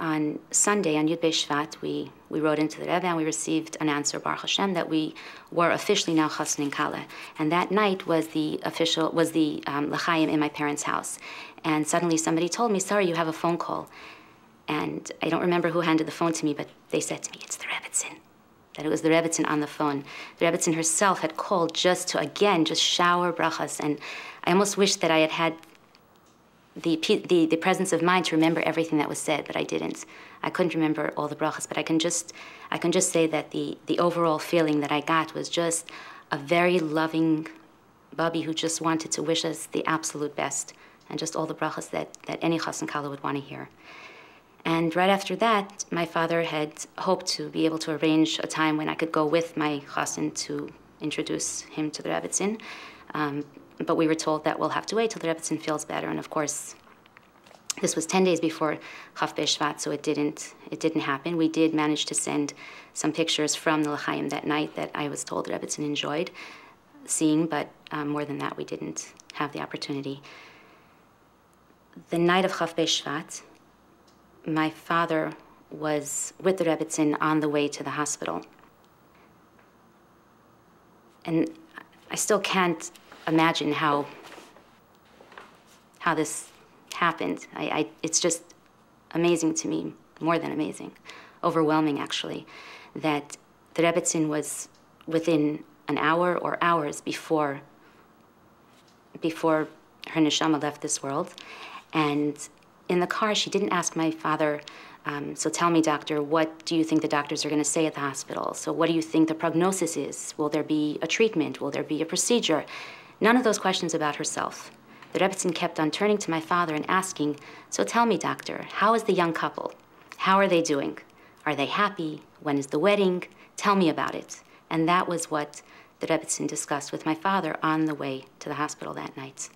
on Sunday, on Yud Shvat, we, we wrote into the Rebbe and we received an answer, Baruch Hashem, that we were officially now Chasnin Kala. And that night was the official, was the um, in my parents' house. And suddenly somebody told me, sorry, you have a phone call. And I don't remember who handed the phone to me, but they said to me, it's the Rebbetzin. That it was the Rebbetzin on the phone. The Rebbetzin herself had called just to, again, just shower brachas. And I almost wish that I had had the, the, the presence of mind to remember everything that was said, but I didn't. I couldn't remember all the brachas, but I can just, I can just say that the, the overall feeling that I got was just a very loving Bubby who just wanted to wish us the absolute best and just all the brachas that, that any chassan kala would want to hear. And right after that, my father had hoped to be able to arrange a time when I could go with my chassan to introduce him to the. Um, but we were told that we'll have to wait till the Rebbetzin feels better. And of course, this was 10 days before Chaf Shvat, so it didn't, it didn't happen. We did manage to send some pictures from the L'chaim that night that I was told Rebbetzin enjoyed seeing, but um, more than that, we didn't have the opportunity. The night of Chaf Shvat, my father was with the Rebbetzin on the way to the hospital. And I still can't imagine how how this happened. I, I, it's just amazing to me, more than amazing, overwhelming actually, that the Rebbetzin was within an hour or hours before before her neshama left this world, and in the car she didn't ask my father. Um, so tell me, doctor, what do you think the doctors are going to say at the hospital? So what do you think the prognosis is? Will there be a treatment? Will there be a procedure? None of those questions about herself. The Rebbetzin kept on turning to my father and asking, So tell me, doctor, how is the young couple? How are they doing? Are they happy? When is the wedding? Tell me about it. And that was what the Rebbetzin discussed with my father on the way to the hospital that night.